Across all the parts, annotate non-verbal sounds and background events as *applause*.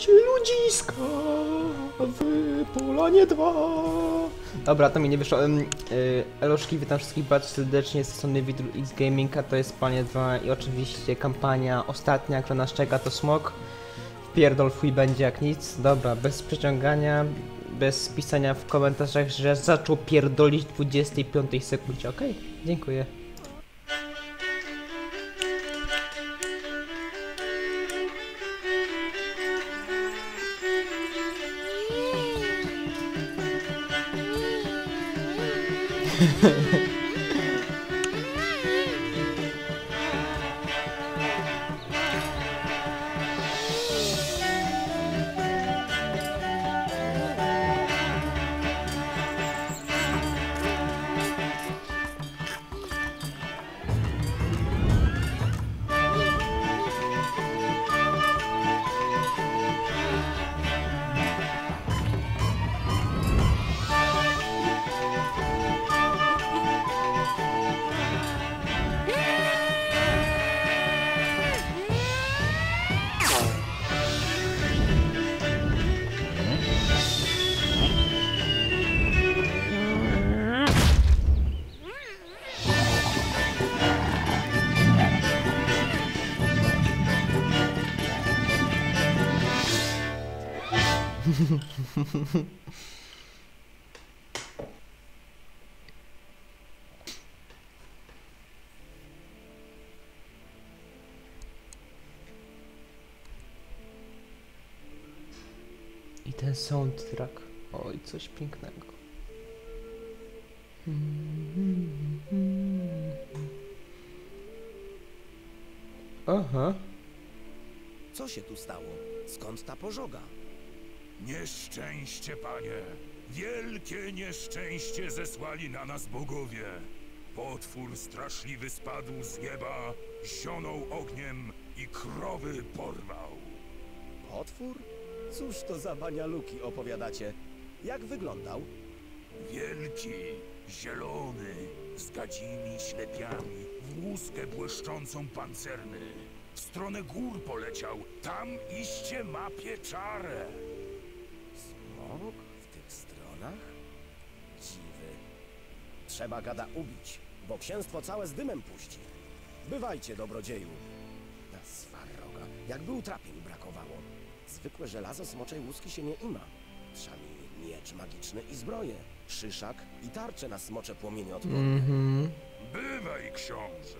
Witajcie ludziska w Polanie 2. Dobra, to mi nie wyszło. Y, Eloszki, witam wszystkich bardzo serdecznie z strony Widru X Gaming, a to jest Panie 2 i oczywiście kampania ostatnia, która nas czeka to smok. Pierdol fuj będzie jak nic. Dobra, bez przeciągania, bez pisania w komentarzach, że zaczął pierdolić w 25 sekundzie, okej? Dziękuję. Yeah. *laughs* soundtrack. Oj, coś pięknego. Aha. Co się tu stało? Skąd ta pożoga? Nieszczęście, panie! Wielkie nieszczęście zesłali na nas bogowie! Potwór straszliwy spadł z nieba, zionął ogniem i krowy porwał. Potwór? Cóż to za banialuki opowiadacie? Jak wyglądał? Wielki, zielony, z gadzimi ślepiami, w łuskę błyszczącą pancerny. W stronę gór poleciał, tam iście ma pieczarę. Smok w tych stronach? Dziwy. Trzeba gada ubić, bo księstwo całe z dymem puści. Bywajcie, dobrodzieju. Na swaroga, jakby utrapień brakowało. Zwykłe żelazo smoczej łuski się nie ima. Trzeba mi miecz magiczny i zbroję, szyszak i tarczę na smocze płomienie odporne. Mhm. Bywaj, książę.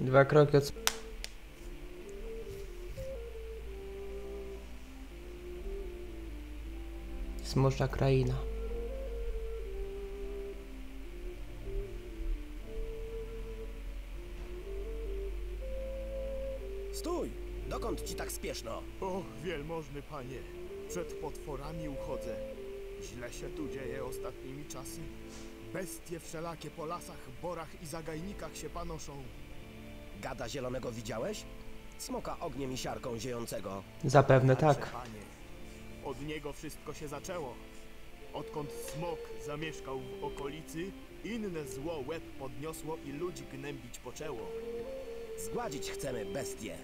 Dwa kroki od... Smocza kraina. Spieszno? Och, wielmożny panie, przed potworami uchodzę. Źle się tu dzieje ostatnimi czasy. Bestie wszelakie po lasach, borach i zagajnikach się panoszą. Gada zielonego widziałeś? Smoka ogniem i siarką ziejącego. Zapewne tak. Panie, od niego wszystko się zaczęło. Odkąd smok zamieszkał w okolicy, inne zło łeb podniosło i ludzi gnębić poczęło. Zgładzić chcemy bestię.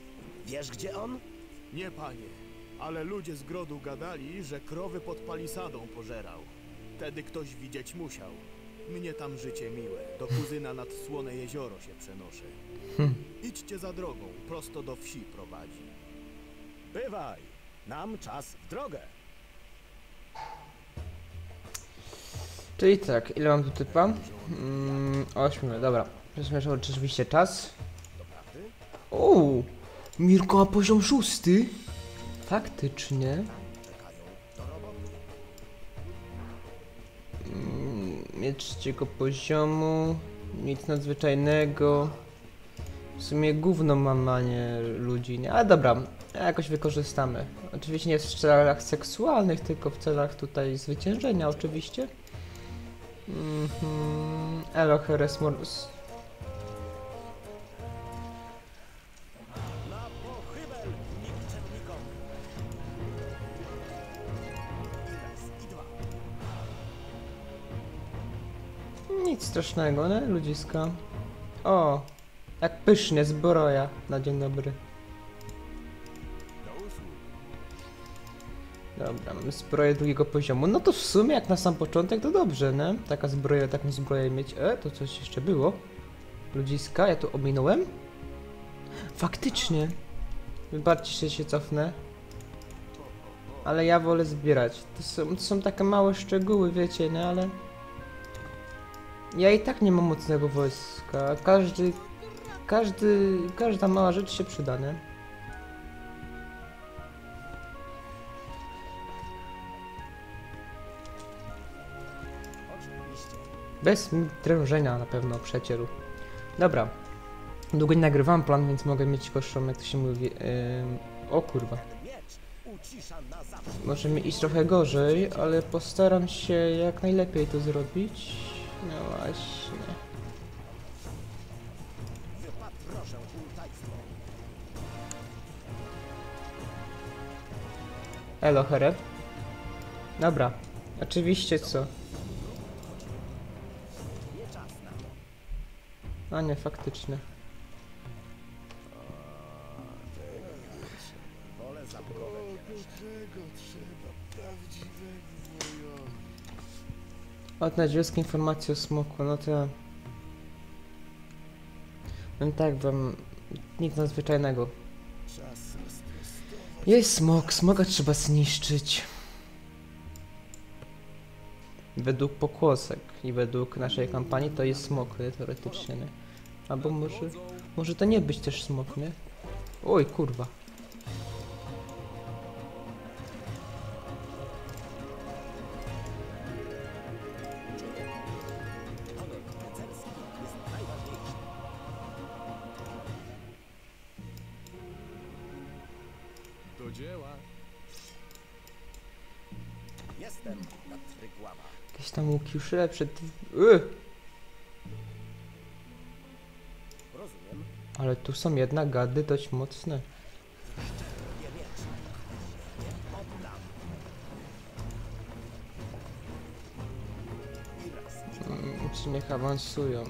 Wiesz gdzie on? Nie, panie, ale ludzie z grodu gadali, że krowy pod palisadą pożerał. Wtedy ktoś widzieć musiał. Mnie tam życie miłe, do kuzyna nad Słone Jezioro się przenoszę. Idźcie za drogą, prosto do wsi prowadzi. Bywaj! Nam czas w drogę. Czyli tak, ile mam tu typa? Mm, 8, dobra. Przesmieszał rzeczywiście czas. Uuu, Mirko ma poziom szósty. Faktycznie. Mm, Mieć trzeciego poziomu. Nic nadzwyczajnego. W sumie gówno mam, a nie ludzi, nie? Ale dobra, jakoś wykorzystamy. Oczywiście nie w celach seksualnych, tylko w celach tutaj zwyciężenia oczywiście. Mhm. Elo Heresmorus. Strasznego, nie? Ludziska. O, Jak pysznie, zbroja. Na dzień dobry. Dobra, mamy zbroję drugiego poziomu. No to w sumie jak na sam początek to dobrze, nie? Taka zbroja, taką zbroję mieć. E, to coś jeszcze było. Ludziska, ja tu ominąłem? Faktycznie. Wybaczcie, że się cofnę. Ale ja wolę zbierać. To są, to są takie małe szczegóły, wiecie, nie? Ale... Ja i tak nie mam mocnego wojska. Każdy... Każdy... Każda mała rzecz się przyda, nie? Bez drężenia na pewno przecieru. Dobra. Długo nie nagrywam plan, więc mogę mieć koszą, jak to się mówi. Ym... O kurwa. Może mi iść trochę gorzej, ale postaram się jak najlepiej to zrobić. No właśnie. Elo, Here. Dobra. Oczywiście co? A nie, faktycznie. Odnać wielkie informacje o smoku, no to... No tak, wam... Nic nadzwyczajnego. Jest smok, smoga trzeba zniszczyć. Według pokłosek i według naszej kampanii to jest smok, nie? teoretycznie, nie? Albo może... Może to nie być też smok, nie? Oj, kurwa. Dzieła. Jestem na Trygława. Jakieś tam łukiusze przed... Yy! Rozumiem. Ale tu są jednak gady dość mocne. Mm, Czy niech awansują.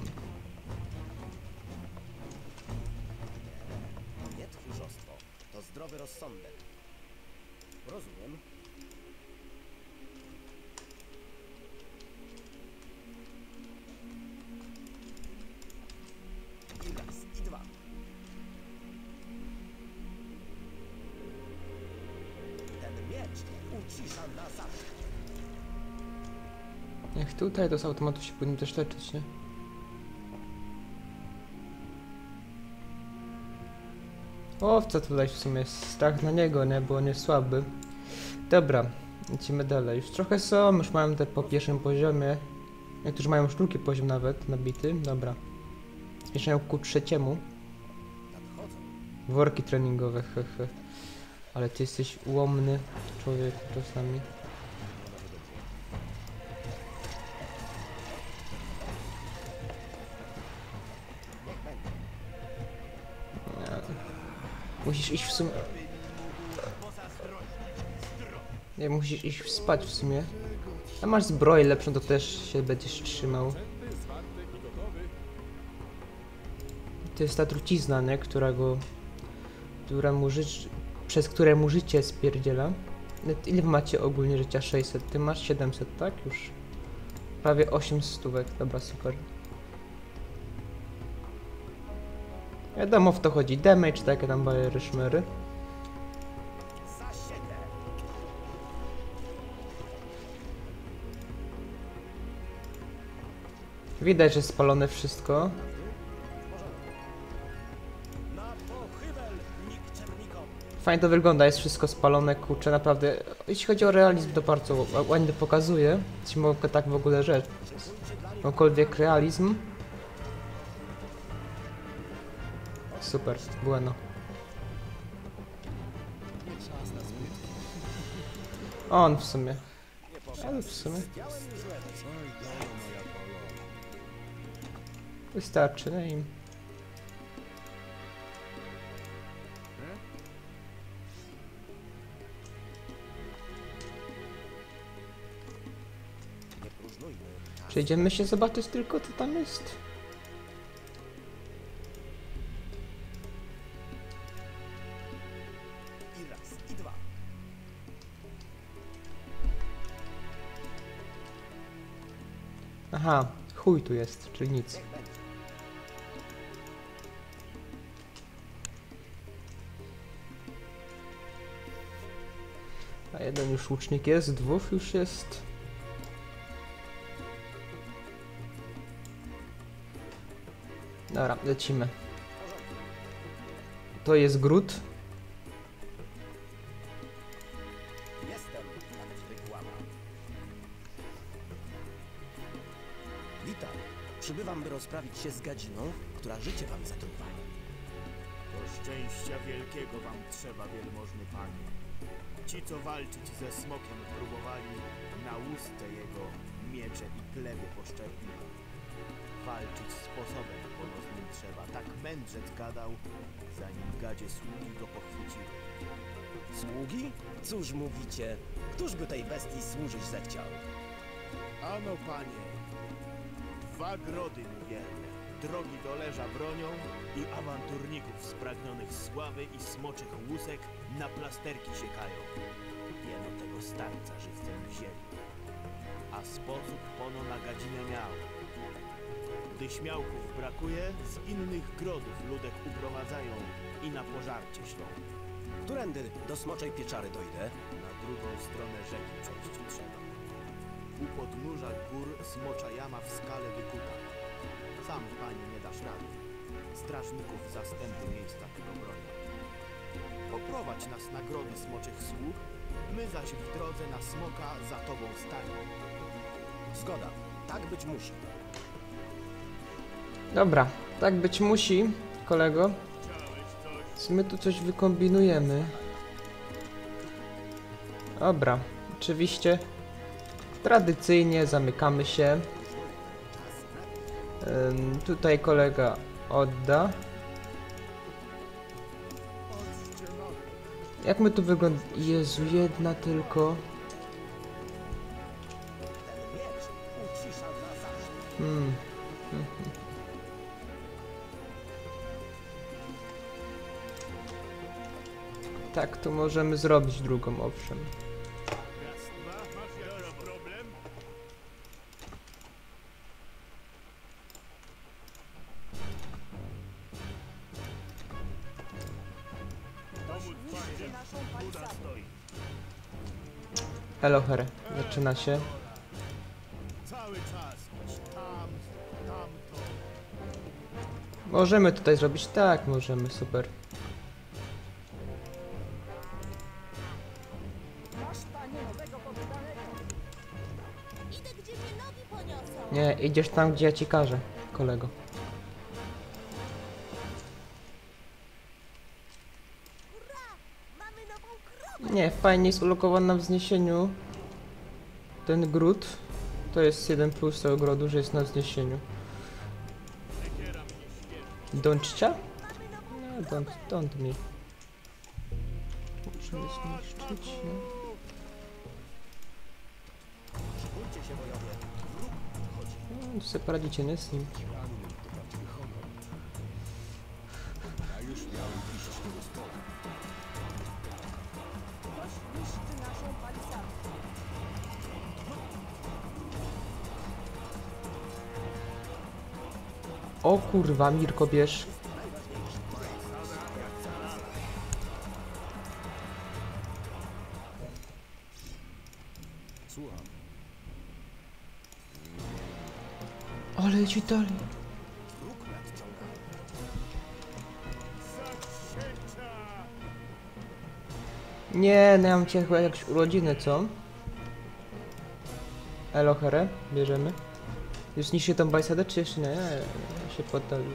Tutaj, to z automatu się powinien też leczyć, nie? Owca tutaj w sumie jest strach na niego, nie? Bo on jest słaby. Dobra, lecimy dalej. Już trochę są, już mają te po pierwszym poziomie. Niektórzy mają już drugi poziom nawet nabity. Dobra. Zmierzają ku trzeciemu. Worki treningowe, hehe. Ale ty jesteś ułomny człowiek czasami. Musisz iść w sumie. Nie, musisz iść spać w sumie. A masz zbroję lepszą, to też się będziesz trzymał. To jest ta trucizna, nie? Która go... Która mu. Przez które mu życie spierdziela. Ile macie ogólnie życia? 600. Ty masz 700, tak? Już. Prawie 8 stówek. Dobra, super. Wiadomo w to chodzi. Damage, takie tam bajery, szmery. Widać, że spalone wszystko. Fajnie to wygląda, jest wszystko spalone, kurczę, naprawdę. Jeśli chodzi o realizm, to bardzo ła- ładnie pokazuje. Jeśli mogę tak w ogóle rzecz. Jakkolwiek realizm. Super, bueno. On w sumie. Ale w sumie. Wystarczy, no i... Nie próżnujmy. Przejdziemy się zobaczyć tylko co tam jest. Aha, chuj tu jest, czyli nic. A jeden już łucznik jest, dwóch już jest. Dobra, lecimy. To jest gród. Rozprawić się z gadziną, która życie wam zatruwa. Do szczęścia wielkiego wam trzeba, wielmożny panie. Ci, co walczyć ze smokiem próbowali, na ustę jego miecze i plewie poszczepli. Walczyć sposobem ponownym trzeba, tak mędrzec gadał, zanim gadzie sługi go pochwyciły. Sługi? Cóż mówicie? Któż by tej bestii służyć zechciał? Ano panie, dwa grody mu wierne, drogi doleża bronią i awanturników spragnionych sławy i smoczych łusek na plasterki siekają. Jeno tego starca żywcem wzięli, a sposób pono na gadzinę miał. Gdy śmiałków brakuje, z innych grodów ludek uprowadzają i na pożarcie ślą. Którędy do smoczej pieczary dojdę? Na drugą stronę rzeki przejść trzeba. U podnóża gór smocza jama w skale wykuta. Sam, panie, nie dasz rady. Strażników zastępu miejsca tego bronią. Poprowadź nas na grody smoczych sług, my zaś w drodze na smoka za tobą stanie. Zgoda. Tak być musi. Dobra, tak być musi, kolego. My tu coś wykombinujemy. Dobra, oczywiście. Tradycyjnie zamykamy się. Ym, tutaj kolega odda. Jak my tu wyglądamy? Jezu, jedna tylko. Hmm. *laughs* Tak, to możemy zrobić drugą, owszem. Hello, Here. Zaczyna się. Możemy tutaj zrobić tak, możemy, super. Nie, idziesz tam, gdzie ja ci każę, kolego. Nie, fajnie jest ulokowany na wzniesieniu. Ten gród. To jest jeden plus tego grodu, że jest na wzniesieniu. Don't cia? No, don't, don't me. Musimy zniszczyć, bojowie. No, sobie poradzicie, nie? Z nim. O kurwa, Mirko, bierz. Ale ci nadciąga. Nie, no ja mam cię chyba jakieś urodziny, co? Elo, Here, bierzemy. Już niszczy tą bajsadę, czy jeszcze nie? Nie, się poddali.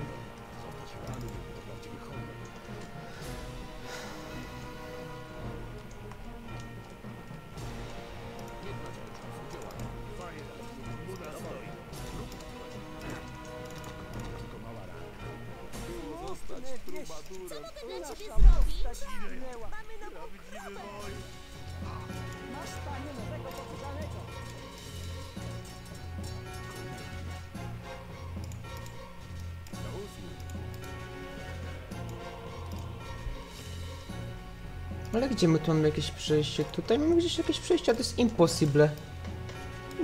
Gdzie my tu mamy jakieś przejście? Tutaj mamy gdzieś jakieś przejście, a to jest impossible.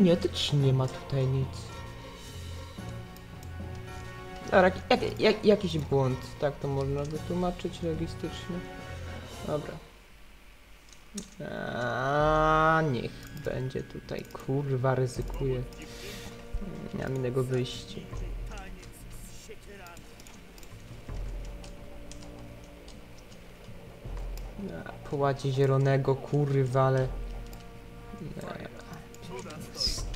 Nie, to ci nie ma tutaj nic. Dobra, jak, jak, jakiś błąd, tak to można wytłumaczyć logistycznie. Dobra. Niech będzie tutaj, kurwa, ryzykuje. Nie mam innego wyjścia. Połacie zielonego, kurwa, ale...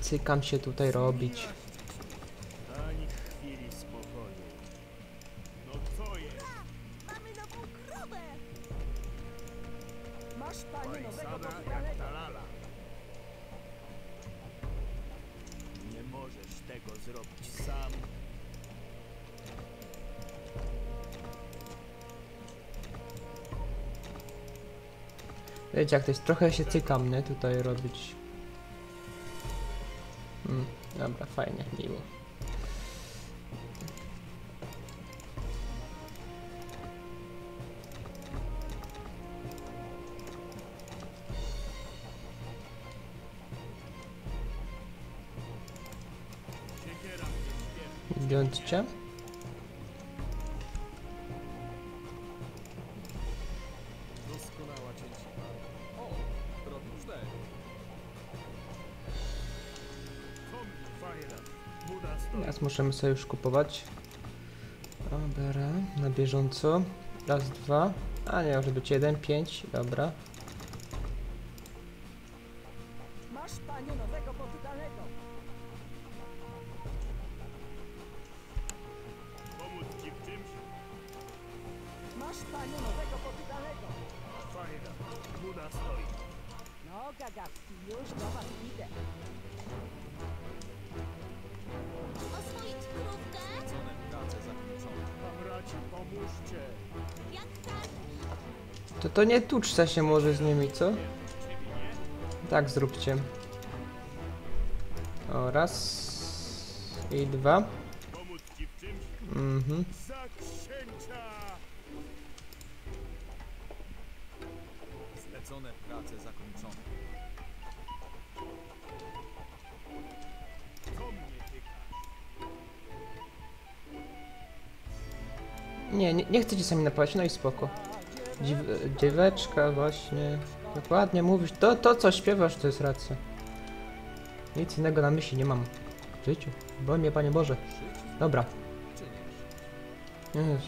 Cykam się tutaj robić. Wiecie jak to jest, trochę się cykam, nie? Tutaj robić. Mm, dobra, fajnie, miło. Zdjąć cię? Możemy sobie już kupować. Dobra, na bieżąco. Raz, dwa. A nie, może być jeden, pięć. Dobra. To nie tuczce się może z nimi, co? Tak zróbcie. O, raz. I dwa. Mhm. Zlecone prace zakończone. Nie, nie, nie chcecie sami napaść, no i spoko. Dziw, dzieweczka właśnie. Dokładnie mówisz, to, to co śpiewasz to jest racja. Nic innego na myśli nie mam. W życiu. Broń mnie Panie Boże. Dobra. Yes.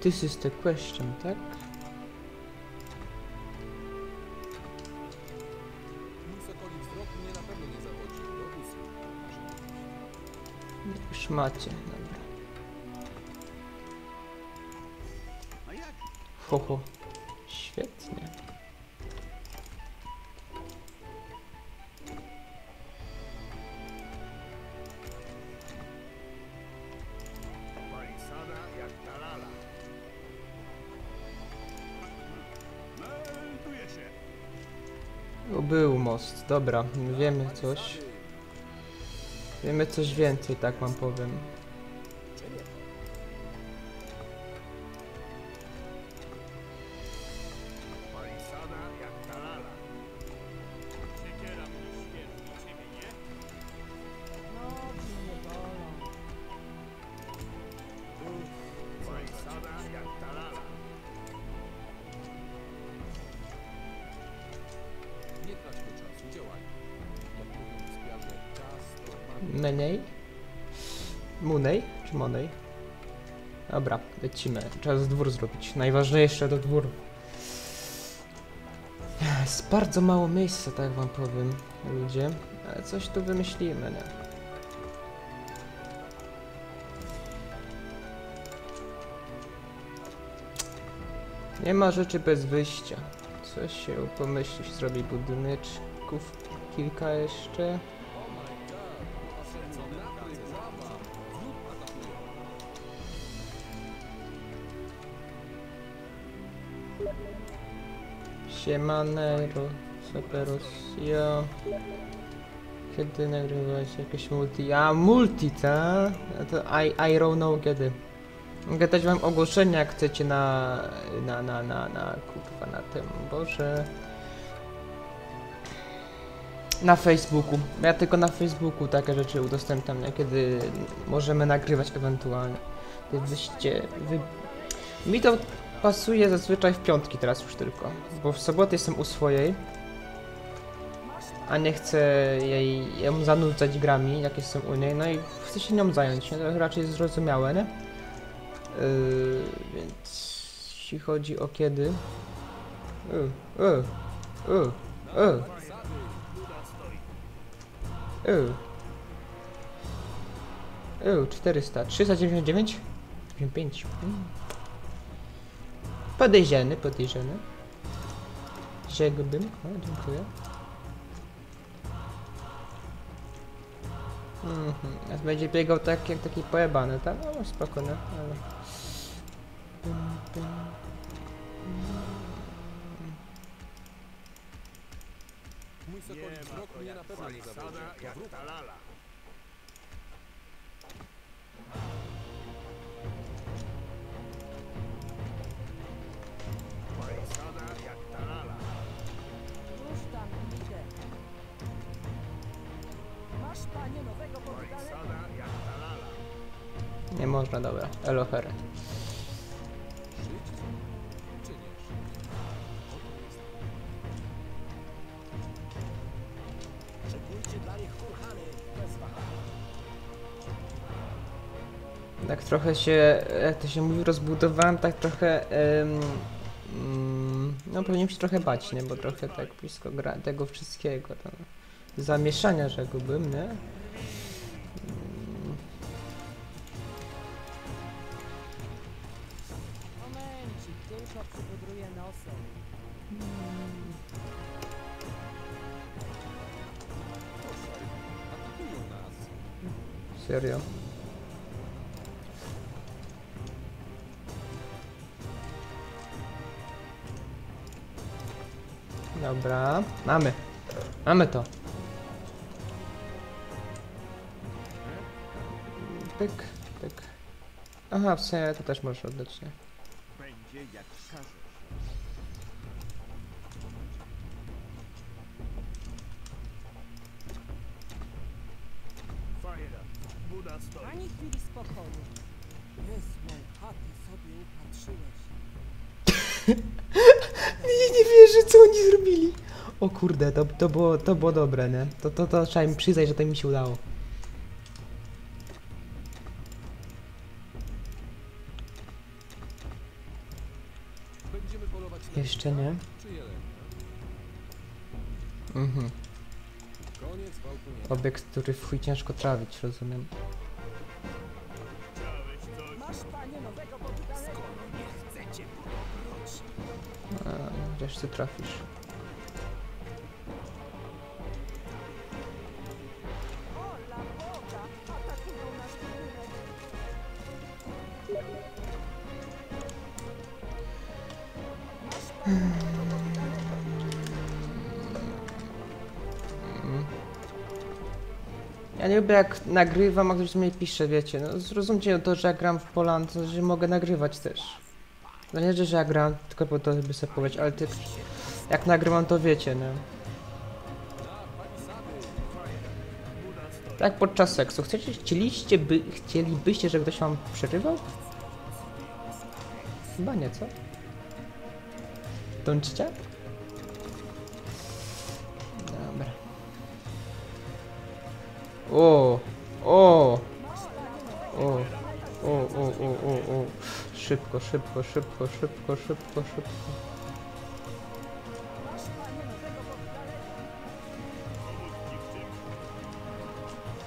This is the question, tak? Mój sokoli Ho. Świetnie. Był most, dobra, wiemy coś. Wiemy coś więcej, tak wam powiem. Lecimy. Trzeba z dwór zrobić. Najważniejsze do dwór. Jest bardzo mało miejsca, tak wam powiem, ludzie. Ale coś tu wymyślimy, nie? Nie ma rzeczy bez wyjścia. Coś się pomyślić, zrobi budyneczków kilka jeszcze. Siemanero, Superos, jo. Kiedy nagrywałeś jakieś multi? A, multi, ta? To I, I don't know kiedy. Mogę dać wam ogłoszenia, jak chcecie na, na, na, na, na, kurwa, na tym, boże. Na Facebooku. Ja tylko na Facebooku takie rzeczy udostępniam, kiedy możemy nagrywać ewentualnie. Gdybyście... Wy... Mi to pasuje zazwyczaj w piątki teraz już tylko, bo w sobotę jestem u swojej, a nie chcę jej ją zanudzać grami, jak jestem u niej, no i chcę się nią zająć, nie? To raczej jest zrozumiałe, nie? Yy, więc jeśli chodzi o kiedy... Yy, yy, yy, yy. Yy. Yy, 400, 399? 5. Mm. Podejrzany, podejrzany. Rzekłbym. O, dziękuję. Mhm. A będzie biegał tak jak taki pojebany, tak? No spokojnie, ale... Pum, pum. Mój sokoli wzrok mnie na pewno nie zawiedzie. Kurhany bez wahania. Tak trochę się, jak to się mówi, rozbudowałem tak trochę... em, mm, no powinienem się trochę bać, nie? Bo trochę tak blisko gra tego wszystkiego. Tam, zamieszania rzekłbym, nie? Serio. Dobra, mamy. Mamy to. Pyk, pyk. Aha, w sumie to też możesz oddać, nie? Będzie jak. Kurde, to, to, było, to było dobre, nie? To, to, to trzeba im przyznać, że to mi się udało. Będziemy polować na Jeszcze nie. Mhm. Obiekt, który w chuj ciężko trawić, rozumiem. Masz panie nowego poddanego. A, Wiesz, ty trafisz. Lubię jak nagrywam, a ktoś mnie pisze, wiecie, no zrozumcie to, że ja gram w Poland, to, że mogę nagrywać też. No nie, że ja gram, tylko po to, żeby sobie powiedzieć, ale jak nagrywam, to wiecie, nie? Tak podczas seksu. Chcecie, chcieliście by, chcielibyście, żeby ktoś wam przerywał? Chyba nie, co? Tączcie? O, o, o, o, o, o, o, o. Szybko, szybko, szybko, szybko, szybko, szybko.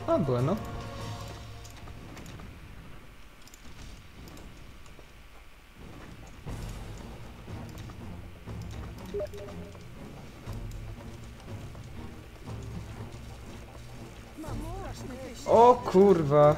A, było no. O kurwa.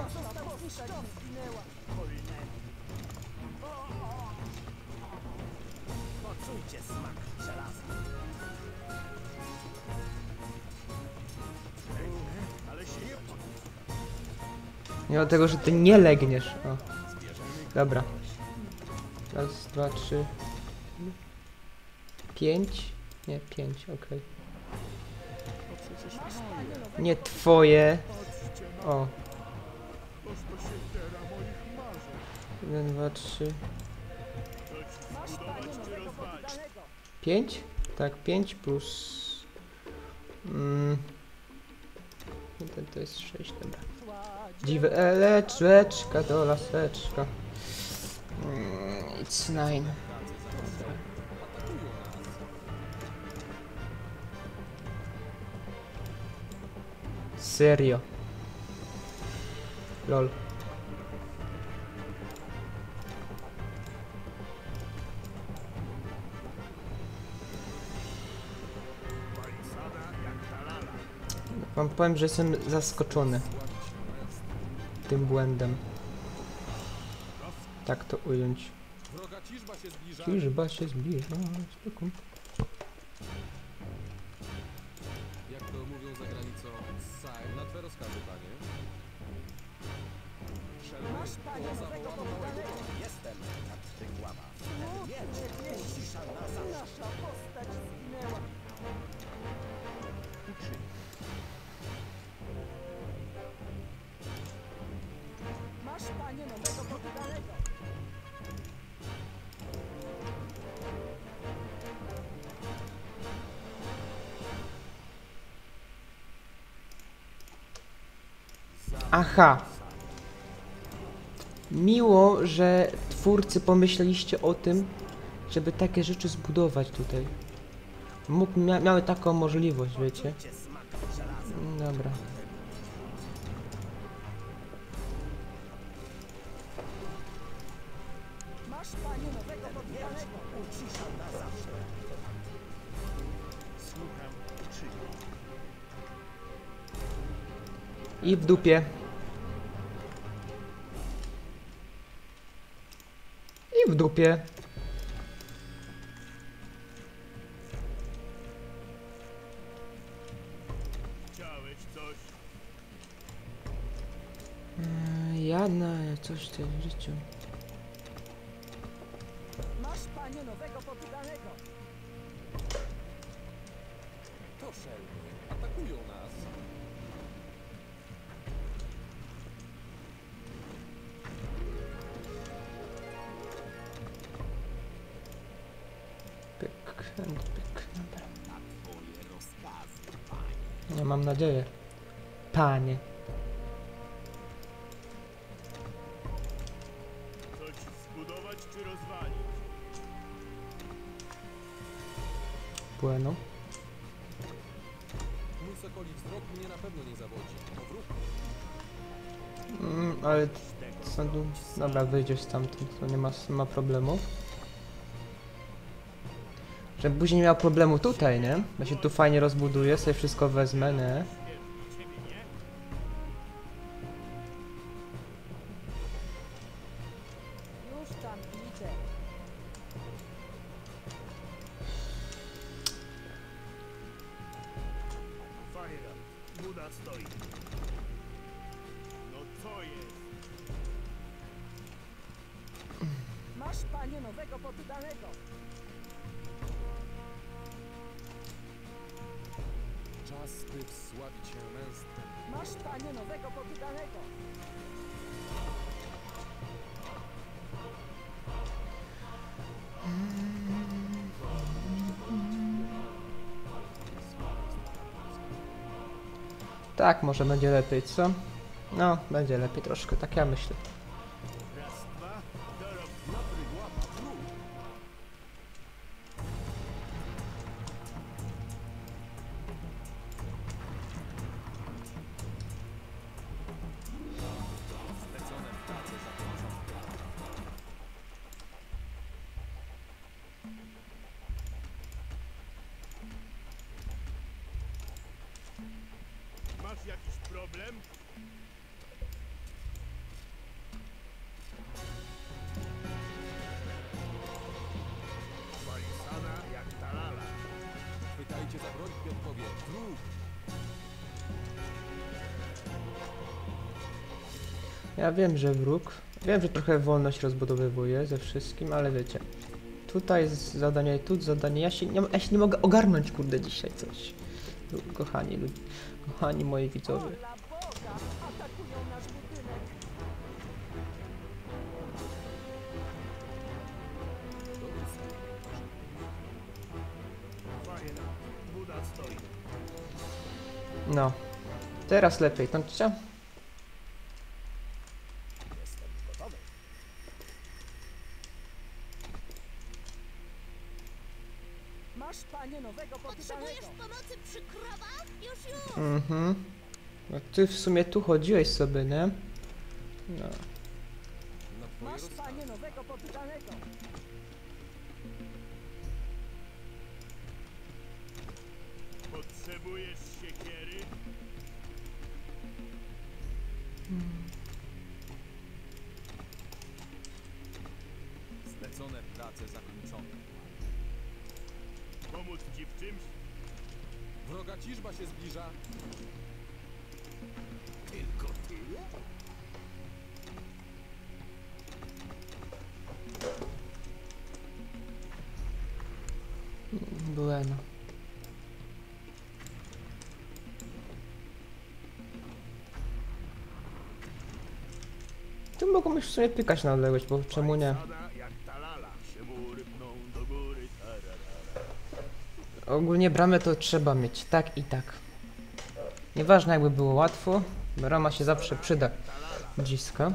Nie od tego, że ty nie legniesz. O. Dobra. Raz, dwa, trzy. Pięć? Nie, pięć, okej. Moje. Nie twoje. O. Jeden, dwa, trzy. Pięć? Tak, pięć plus... Mm, jeden to jest sześć, dobra. Dziwy eleczeczka do laseczka. Mm, it's nine. Serio. Lol. Wam powiem, że jestem zaskoczony tym błędem. Tak to ująć. Ciżba się zbliża. Ciżba się zbliża. spokój. Miło, że twórcy pomyśleliście o tym, żeby takie rzeczy zbudować tutaj. Mógł, mia miały taką możliwość, wiecie? Żelaza. Dobra. I w dupie. W dupie. Chciałeś coś? Eee, Ja na coś w życiu. Masz panie nowego poddanego. To szelmy. Mam nadzieję. Panie. Coś zbudować czy rozwalić? Bueno. Mój sokoli wzrok mnie na pewno nie zawodzi. Mm, ale dobra, wyjdziesz stamtąd, to nie ma, ma problemu. Żebym później nie miał problemu tutaj, nie? Ja się tu fajnie rozbuduję, sobie wszystko wezmę, nie? Tak, może będzie lepiej, co? No, będzie lepiej troszkę, tak ja myślę. Wiem, że wróg. Wiem, że trochę wolność rozbudowywuje ze wszystkim, ale wiecie. Tutaj jest zadanie, tu zadanie. Ja się nie, ja się nie mogę ogarnąć, kurde, dzisiaj coś. kochani kochani moi widzowie. No, teraz lepiej, tam cia? Jestem gotowy. Masz, panie, nowego Potrzebujesz poddanego! pomocy przy krowach? Już, już! Mhm. No ty w sumie tu chodziłeś sobie, nie? No. Sumie pykać na odległość, bo czemu nie? Ogólnie bramę to trzeba mieć, tak i tak. Nieważne jakby było łatwo, brama się zawsze przyda. Dziska,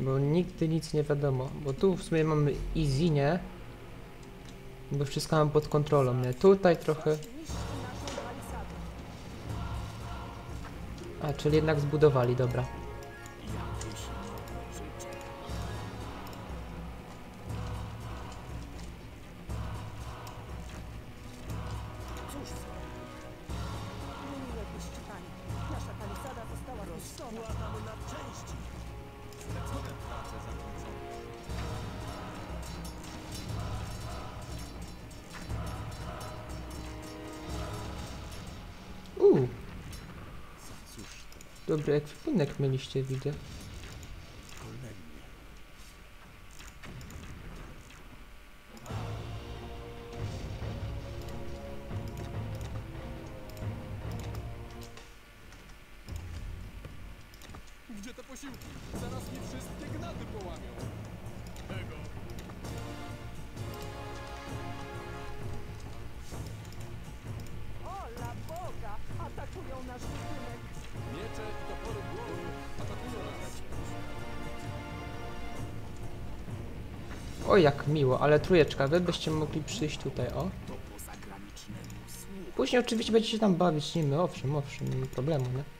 bo nigdy nic nie wiadomo. Bo tu w sumie mamy easy, nie? Bo wszystko mam pod kontrolą, nie? Tutaj trochę... A, czyli jednak zbudowali, dobra. Mieliście, widzę. gdzie te posiłki? Zaraz mi wszystkie gnaty połamią. O, jak miło, ale trójeczka, wy byście mogli przyjść tutaj, o. Później oczywiście będziecie tam bawić nimi, owszem, owszem, nie ma problemu, nie?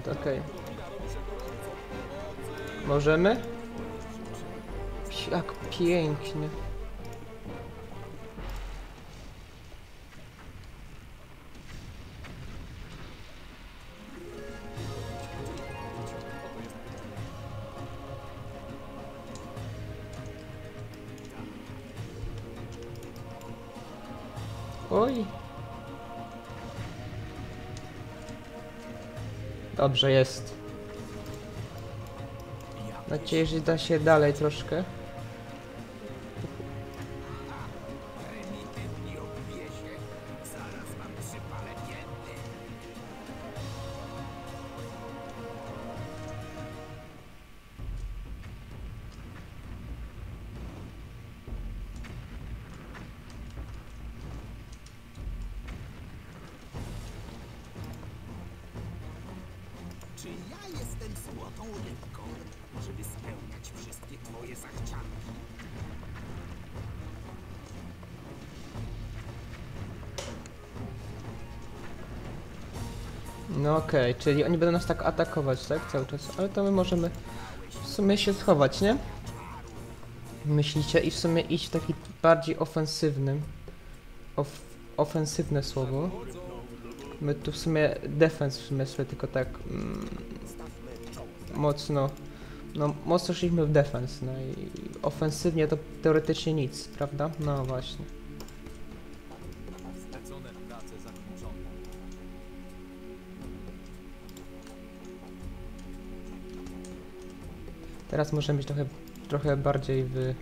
Friend, okej. Pomocy! Możemy? Jak pięknie. Oj. Dobrze jest. Mam nadzieję, że da się dalej troszkę. Czyli oni będą nas tak atakować, tak? Cały czas. Ale to my możemy w sumie się schować, nie? Myślicie? I w sumie iść w taki bardziej ofensywnym. Of, ofensywne słowo. My tu w sumie defense w sumie sobie tylko tak mm, mocno, no mocno szliśmy w defense, no i ofensywnie to teoretycznie nic, prawda? No właśnie. Teraz możemy być trochę, trochę bardziej w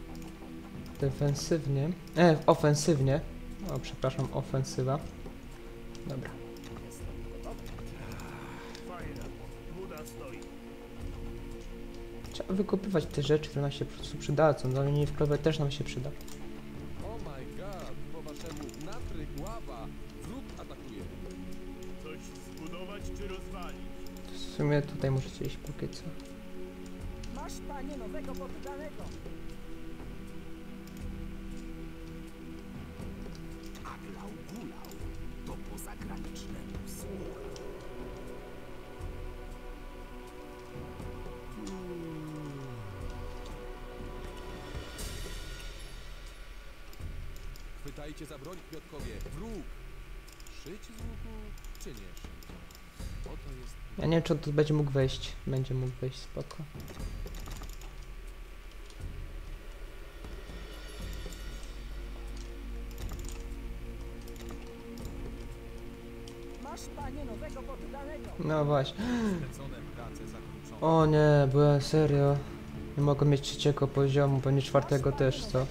defensywnie, e, ofensywnie. O, przepraszam, ofensywa. Dobra. Fajna. Buda stoi. Trzeba wykupywać te rzeczy, które nam się po prostu przydadzą. No nie w krowie też nam się przyda. My god, po waszemu natryk, ława, wróg atakuje. Coś zbudować czy rozwalić? W sumie tutaj możecie iść póki co. Masz, panie, nowego poddanego. Aglał gulał. To po zagranicznemu słucha. Chwytajcie za broń, kwiatkowie, wróg. Szyć z łuku, czy nie szyć? Oto jest Ja nie wiem, czy on tu będzie mógł wejść. Będzie mógł wejść, spoko. O nie, byłem serio. Nie mogę mieć trzeciego poziomu, pewnie czwartego też, co?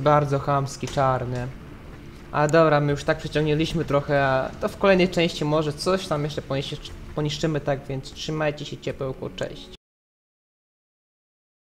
Bardzo chamski, czarny. A dobra, my już tak przeciągnęliśmy trochę, a to w kolejnej części może coś tam jeszcze poniszczy- poniszczymy, tak więc trzymajcie się ciepełko, cześć.